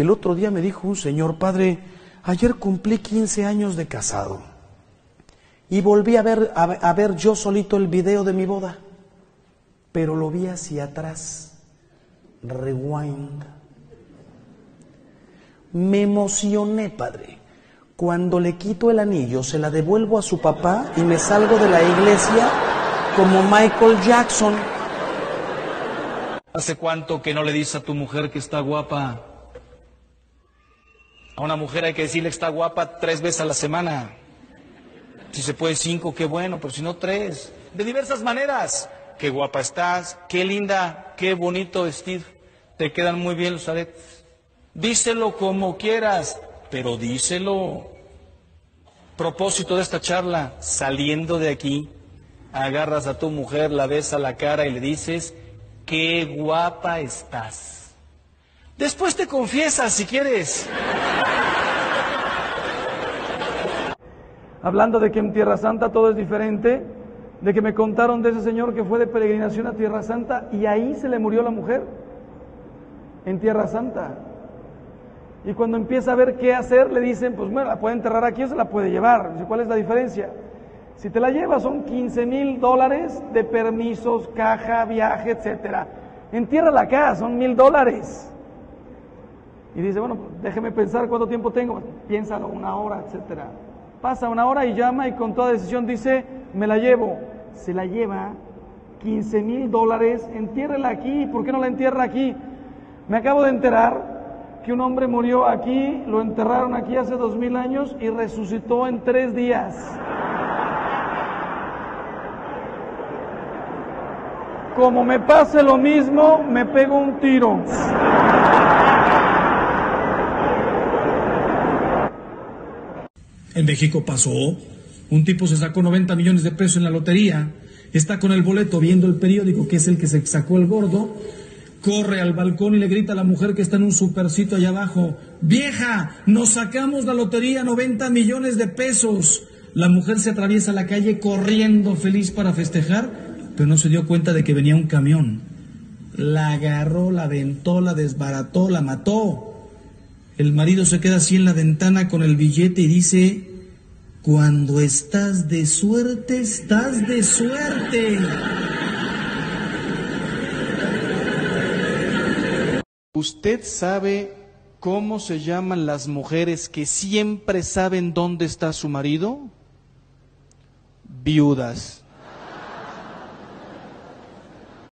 El otro día me dijo un señor, padre, ayer cumplí 15 años de casado y volví a ver, a, ver yo solito el video de mi boda, pero lo vi hacia atrás, rewind. Me emocioné, padre. Cuando le quito el anillo, se la devuelvo a su papá y me salgo de la iglesia como Michael Jackson. ¿Hace cuánto que no le dices a tu mujer que está guapa? A una mujer hay que decirle que está guapa tres veces a la semana. Si se puede cinco, qué bueno, pero si no tres. De diversas maneras. Qué guapa estás, qué linda, qué bonito vestido. Te quedan muy bien los aretes. Díselo como quieras, pero díselo. Propósito de esta charla, saliendo de aquí, agarras a tu mujer, la ves a la cara y le dices, qué guapa estás. Después te confiesas si quieres. Hablando de que en Tierra Santa todo es diferente, de que me contaron de ese señor que fue de peregrinación a Tierra Santa y ahí se le murió la mujer, en Tierra Santa. Y cuando empieza a ver qué hacer, le dicen, pues bueno, la puede enterrar aquí o se la puede llevar. ¿Cuál es la diferencia? Si te la llevas son 15 mil dólares de permisos, caja, viaje, etcétera. Entiérrala acá, son mil dólares. Y dice, bueno, déjeme pensar cuánto tiempo tengo. Piénsalo, una hora, etcétera. Pasa una hora y llama y con toda decisión dice, me la llevo. Se la lleva 15 mil dólares, entiérrela aquí. ¿Por qué no la entierra aquí? Me acabo de enterar que un hombre murió aquí, lo enterraron aquí hace dos mil años y resucitó en tres días. Como me pase lo mismo, me pego un tiro. En México pasó, un tipo se sacó 90 millones de pesos en la lotería, está con el boleto viendo el periódico, que es el que se sacó el gordo, corre al balcón y le grita a la mujer que está en un supercito allá abajo, vieja, nos sacamos la lotería 90 millones de pesos. La mujer se atraviesa la calle corriendo feliz para festejar, pero no se dio cuenta de que venía un camión. La agarró, la aventó, la desbarató, la mató. El marido se queda así en la ventana con el billete y dice, cuando estás de suerte, estás de suerte. ¿Usted sabe cómo se llaman las mujeres que siempre saben dónde está su marido? Viudas.